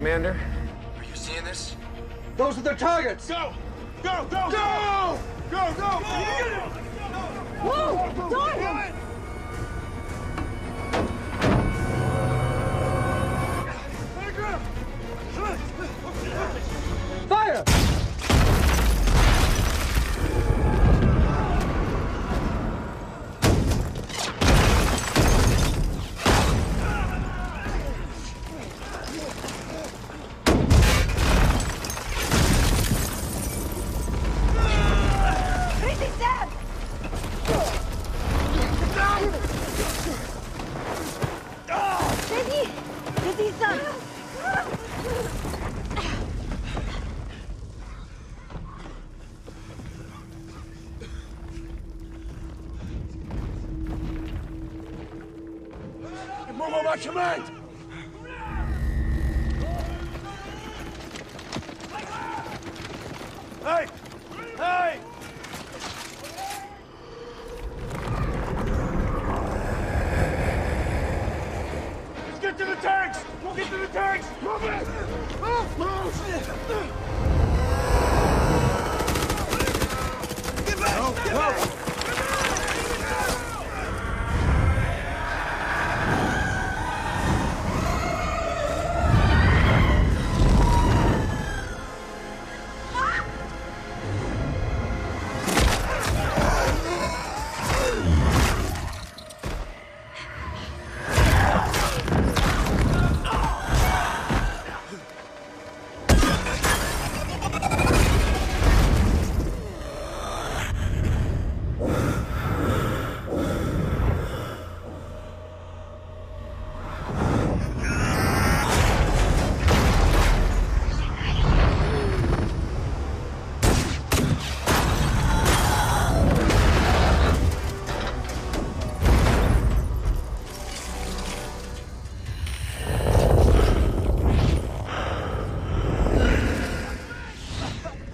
Commander, are you seeing this? Those are their targets! Go! Go! Go! Go! Go! Move on my command! Hey! Hey! Let's get to the tanks! We'll get to the tanks! Move it! Move!